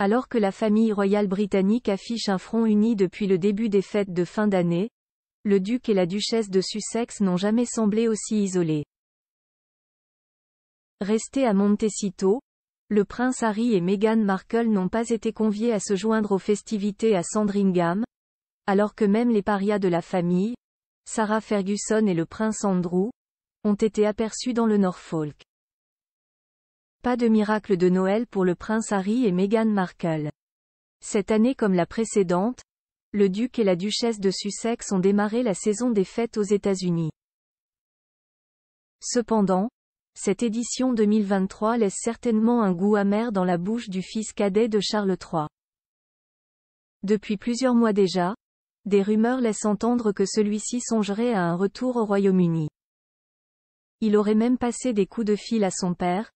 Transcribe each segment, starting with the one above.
Alors que la famille royale britannique affiche un front uni depuis le début des fêtes de fin d'année, le duc et la duchesse de Sussex n'ont jamais semblé aussi isolés. Restés à Montecito, le prince Harry et Meghan Markle n'ont pas été conviés à se joindre aux festivités à Sandringham, alors que même les parias de la famille, Sarah Ferguson et le prince Andrew, ont été aperçus dans le Norfolk. Pas de miracle de Noël pour le prince Harry et Meghan Markle. Cette année comme la précédente, le duc et la duchesse de Sussex ont démarré la saison des fêtes aux États-Unis. Cependant, cette édition 2023 laisse certainement un goût amer dans la bouche du fils cadet de Charles III. Depuis plusieurs mois déjà, des rumeurs laissent entendre que celui-ci songerait à un retour au Royaume-Uni. Il aurait même passé des coups de fil à son père,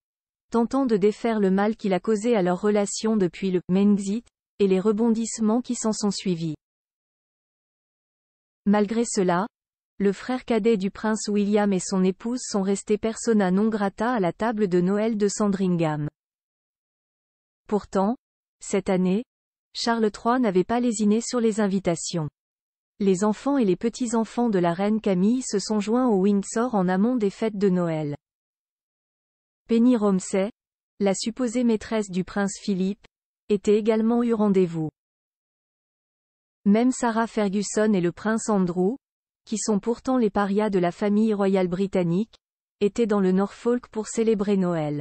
tentant de défaire le mal qu'il a causé à leur relation depuis le Brexit, et les rebondissements qui s'en sont suivis. Malgré cela, le frère cadet du prince William et son épouse sont restés persona non grata à la table de Noël de Sandringham. Pourtant, cette année, Charles III n'avait pas lésiné sur les invitations. Les enfants et les petits-enfants de la reine Camille se sont joints au Windsor en amont des fêtes de Noël. Penny Romsey, la supposée maîtresse du prince Philippe, était également eu rendez-vous. Même Sarah Ferguson et le prince Andrew, qui sont pourtant les parias de la famille royale britannique, étaient dans le Norfolk pour célébrer Noël.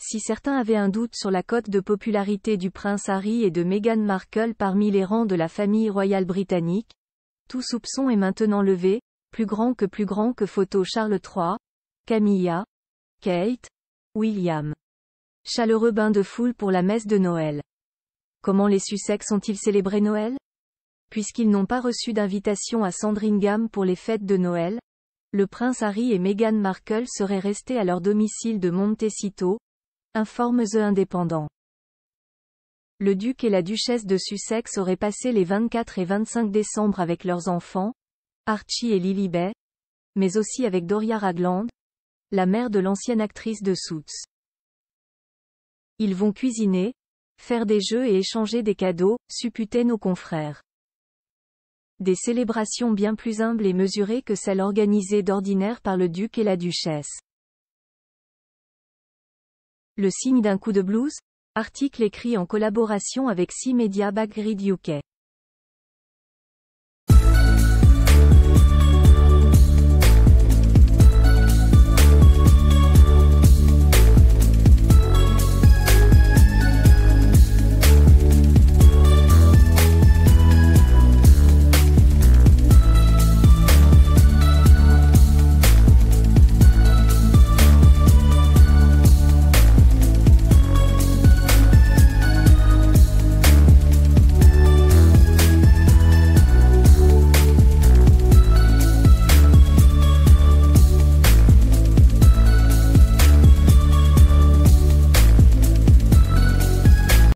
Si certains avaient un doute sur la cote de popularité du prince Harry et de Meghan Markle parmi les rangs de la famille royale britannique, tout soupçon est maintenant levé, plus grand que plus grand que photo Charles III, Camilla, Kate, William. Chaleureux bain de foule pour la messe de Noël. Comment les Sussex ont-ils célébré Noël? Puisqu'ils n'ont pas reçu d'invitation à Sandringham pour les fêtes de Noël, le prince Harry et Meghan Markle seraient restés à leur domicile de Montecito, informe The Indépendant. Le duc et la duchesse de Sussex auraient passé les 24 et 25 décembre avec leurs enfants, Archie et Lilibet, mais aussi avec Doria Ragland, la mère de l'ancienne actrice de Suits. Ils vont cuisiner, faire des jeux et échanger des cadeaux, supputaient nos confrères. Des célébrations bien plus humbles et mesurées que celles organisées d'ordinaire par le duc et la duchesse. Le signe d'un coup de blues Article écrit en collaboration avec 6 Media Backgrid UK.